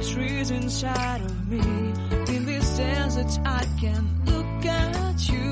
Trees inside of me. In this desert, I can look at you